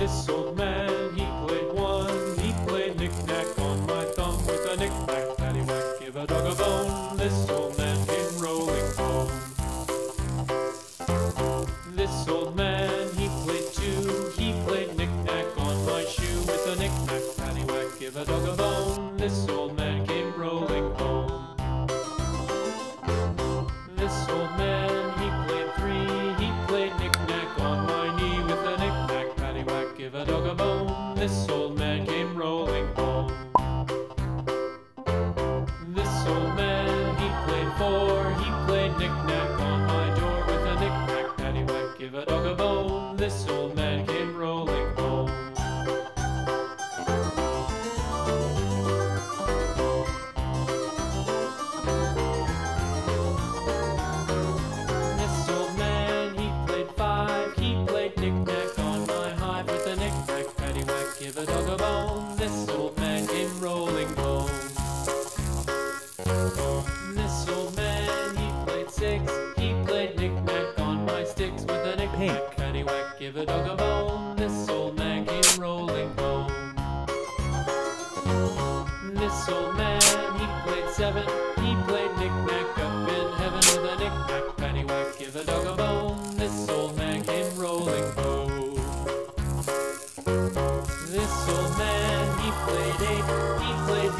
this old man. this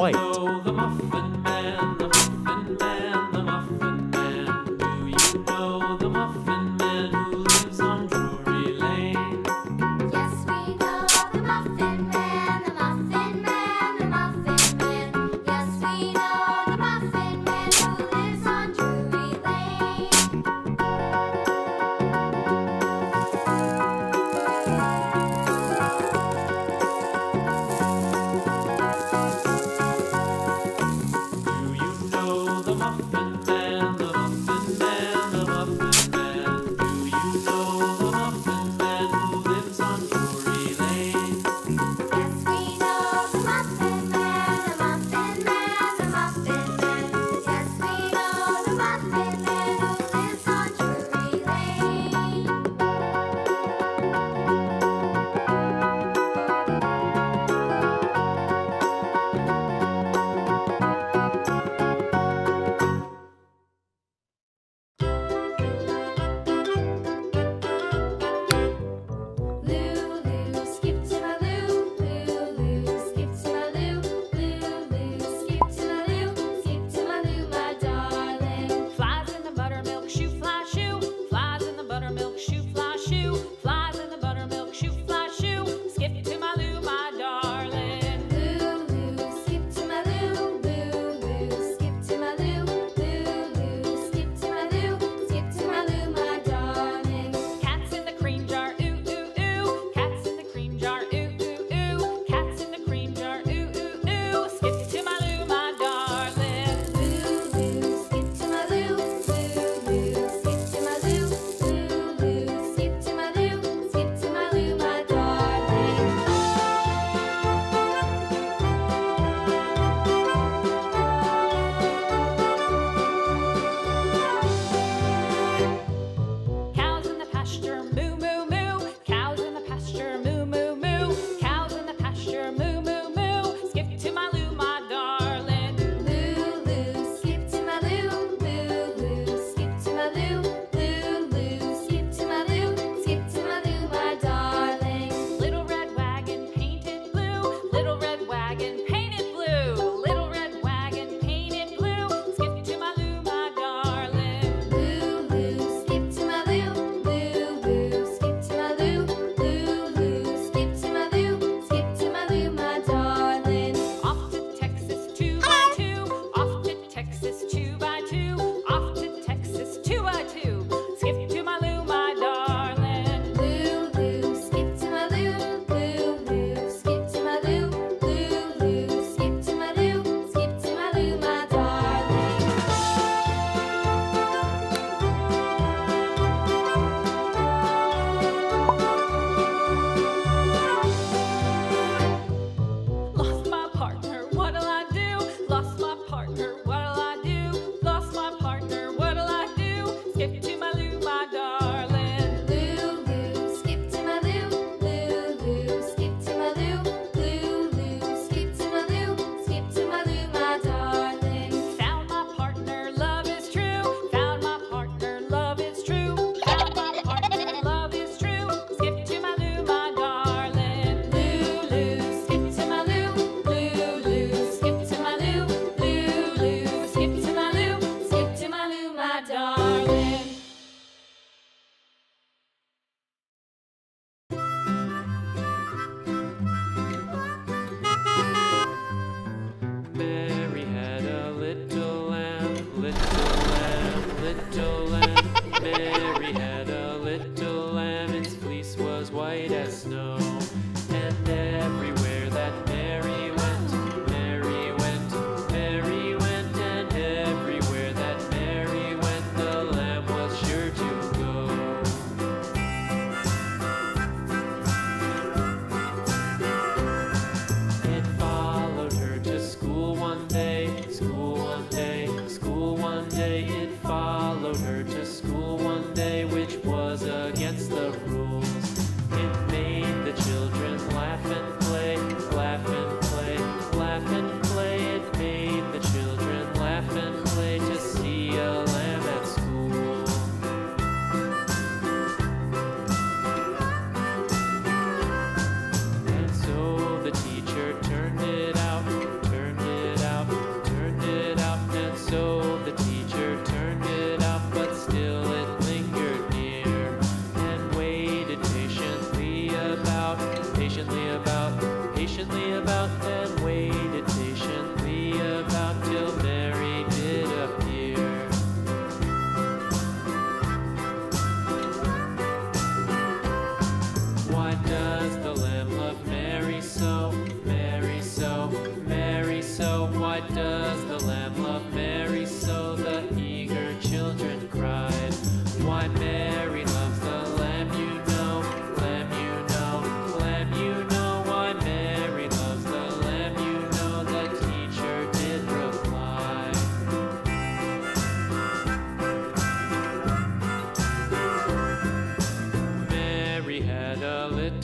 White.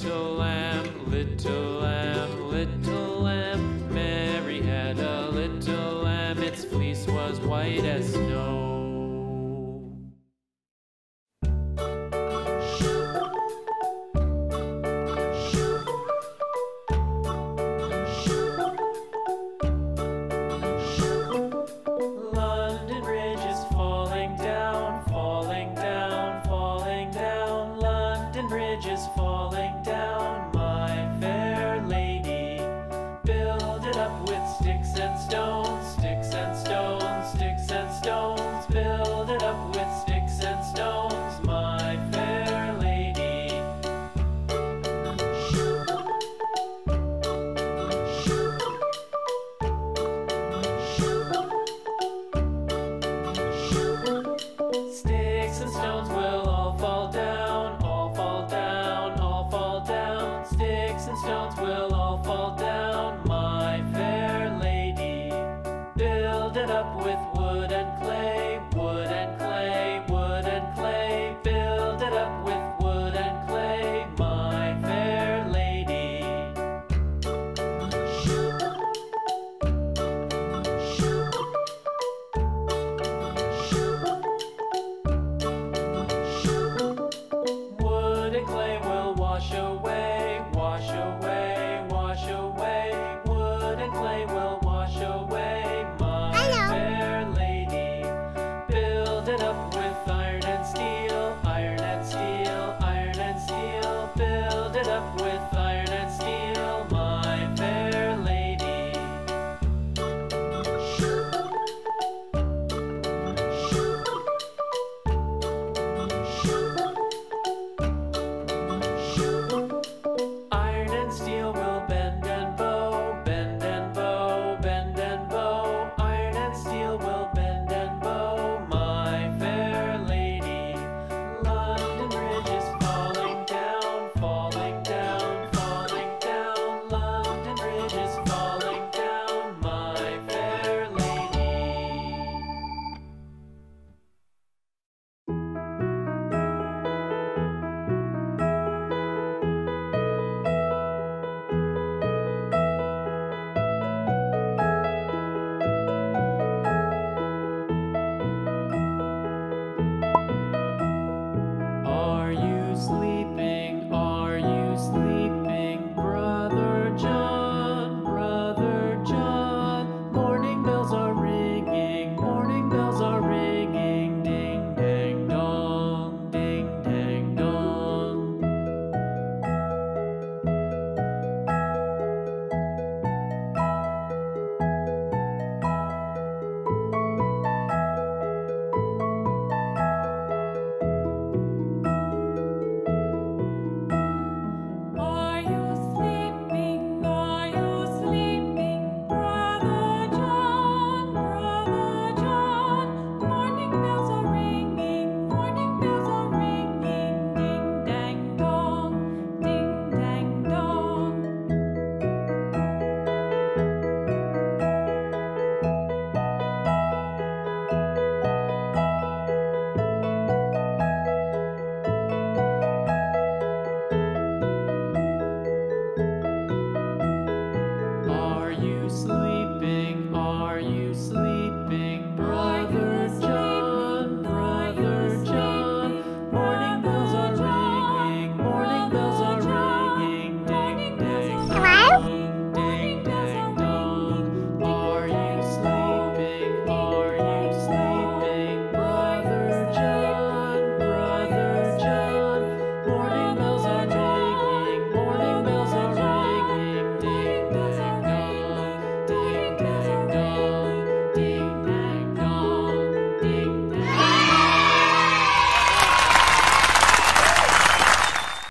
little lamb, little lamb, little